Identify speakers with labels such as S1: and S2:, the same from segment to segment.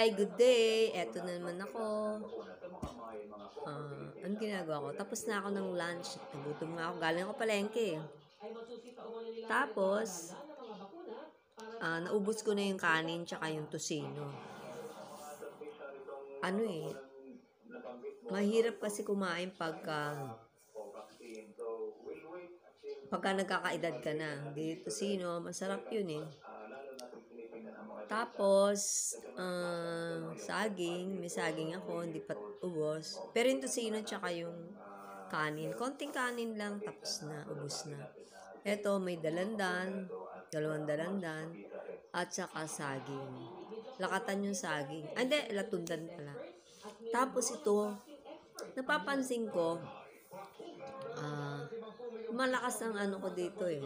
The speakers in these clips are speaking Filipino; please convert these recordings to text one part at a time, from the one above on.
S1: Hi, good day. Eto na naman ako. Ah, ano ginagawa ko? Tapos na ako ng lunch. Nagutom nga ako. Galing ako palengke. Tapos, ah, naubos ko na yung kanin tsaka yung tosino. Ano eh, mahirap kasi kumain pagka pagka nagkakaedad ka na. Di tosino, masarap yun eh. Tapos, ah, saging, may saging ako, hindi pa ubos. Pero yung tosino tsaka yung kanin, konting kanin lang, tapos na, ubos na. Eto, may dalandan, dalawang dalandan, at saka saging. Lakatan yung saging. Ah, hindi, latundan pala. Tapos ito, napapansin ko, ah, malakas ang ano ko dito eh.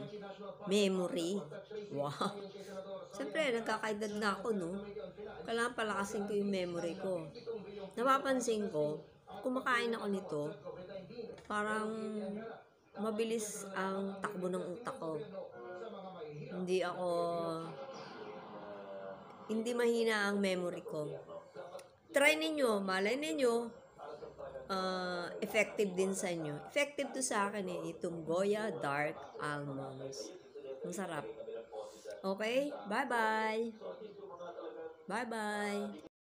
S1: Memory. Wow. Siyempre, nagkakaedad na ako, no? Kailangan palakasin ko yung memory ko. Napapansin ko, kumakain ako nito, parang mabilis ang takbo ng utak ko. Hindi ako, hindi mahina ang memory ko. Try ninyo, malay ninyo, uh, effective din sa inyo. Effective to sa akin eh, itong Goya Dark Almonds. Ang sarap. Okay? Bye-bye. Bye-bye.